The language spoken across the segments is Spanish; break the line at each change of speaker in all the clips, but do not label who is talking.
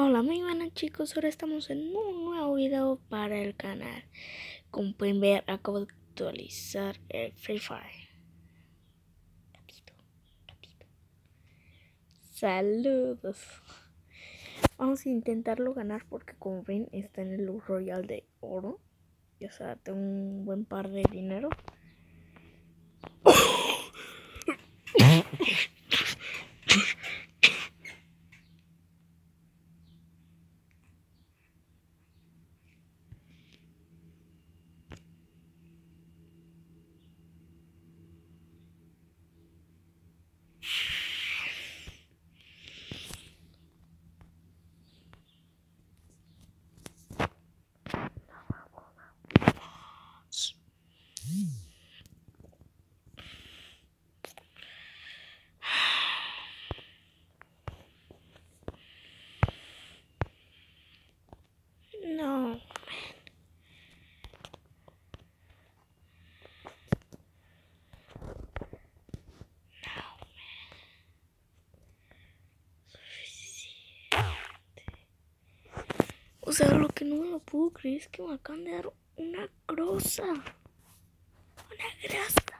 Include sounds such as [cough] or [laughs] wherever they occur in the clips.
Hola, muy buenas chicos, ahora estamos en un nuevo video para el canal. Como pueden ver, acabo de actualizar el Free Fire. Saludos. Vamos a intentarlo ganar porque como ven está en el Royal de oro. Y o sea, tengo un buen par de dinero. No. O sea, lo que no me lo puedo creer es que me acaban de dar una grosa. Una grasa.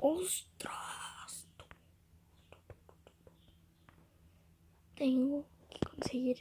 ¡Ostras! Tengo que conseguir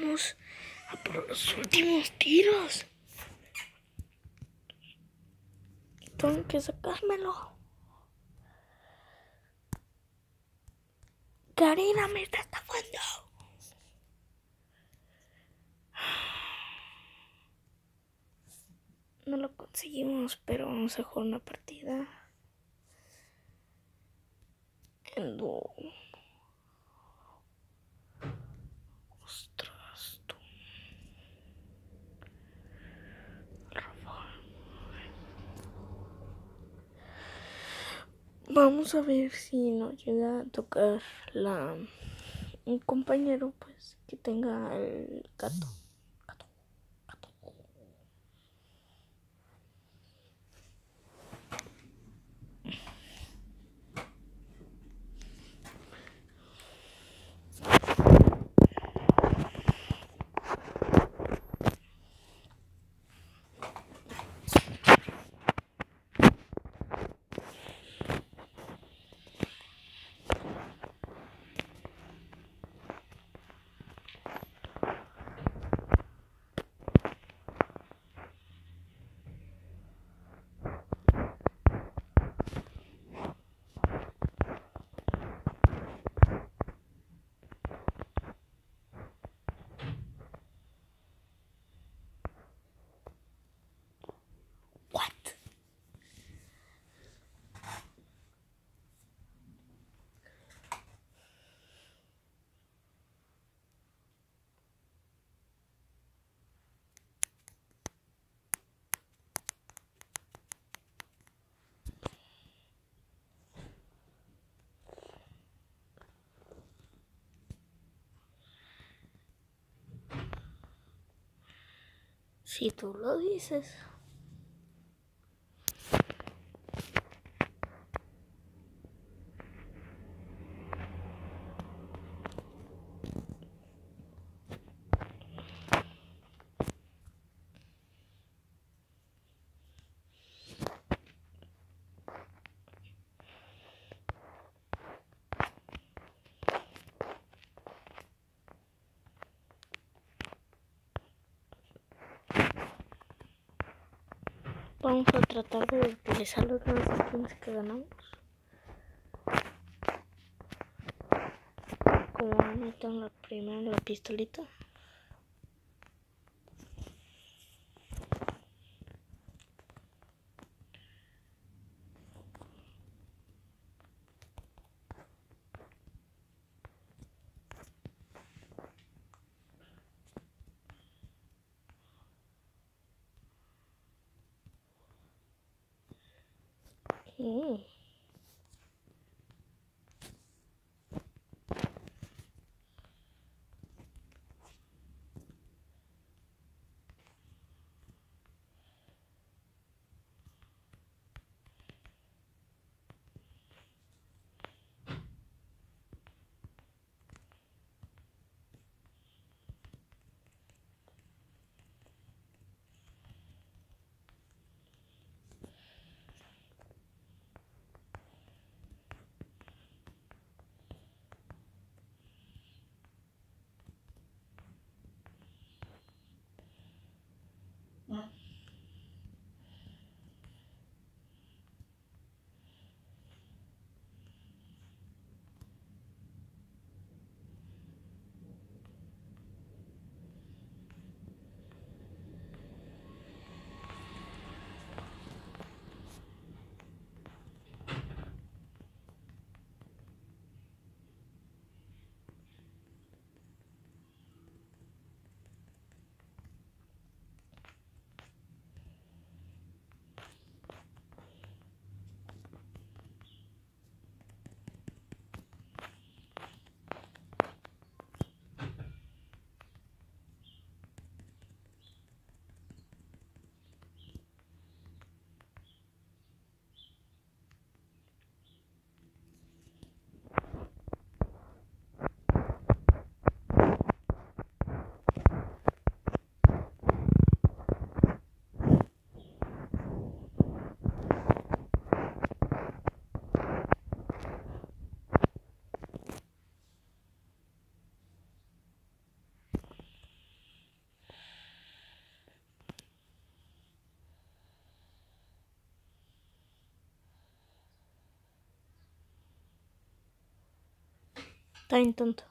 Vamos a por los últimos tiros. Tengo que sacármelo. Karina me está estafando. No lo conseguimos, pero vamos a jugar una partida. En. Ostras, tú. Rafa. Vamos a ver si nos llega a tocar la un compañero pues que tenga el gato. Gato. Gato. Si tú lo dices. Vamos a tratar de utilizar los nuevos skins que ganamos. Como meto la primera la pistolita. 哦。Está bien tonto.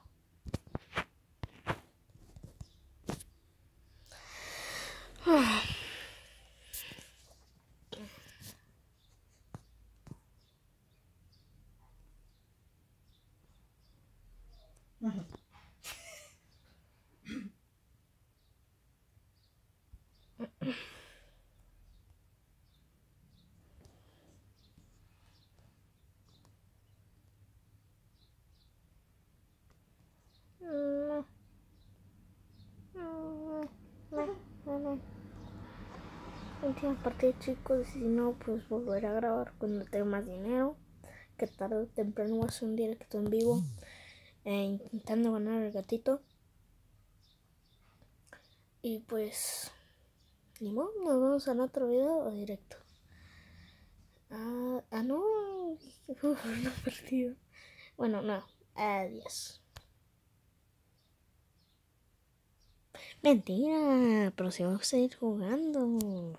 Ah. No. No, no, no, no. Última partida chicos, si no pues volver a grabar cuando tenga más dinero. Que tarde o temprano voy a hacer un directo en vivo. eh, intentando ganar el gatito. Y pues... Ni modo, nos vemos en otro video o directo. Ah, ah no. [laughs] No perdido. Bueno, no. Adiós. Mentira, pero si vamos a seguir jugando.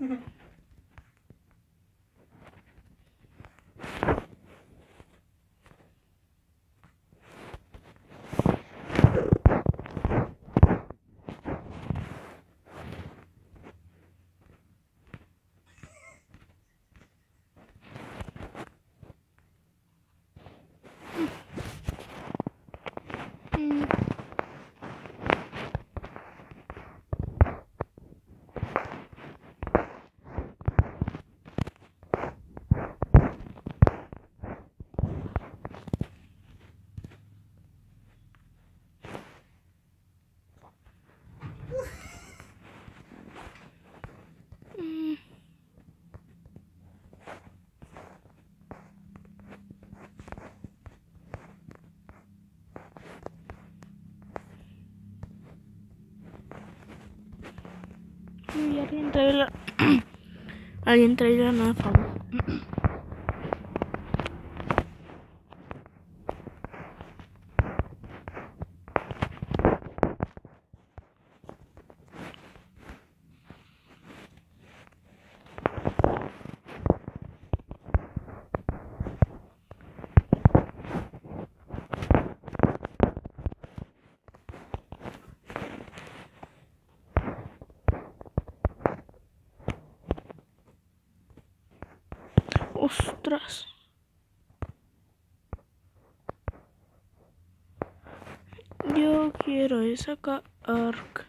Y [laughs] alguien trae la... [clears throat] alguien nueva favor. Yo quiero esa arc.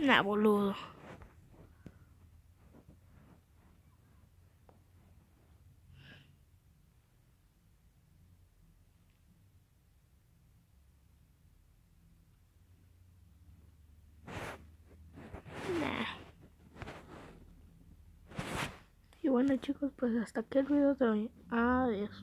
Nah, boludo. Y bueno chicos, pues hasta aquí el video de hoy. Adiós.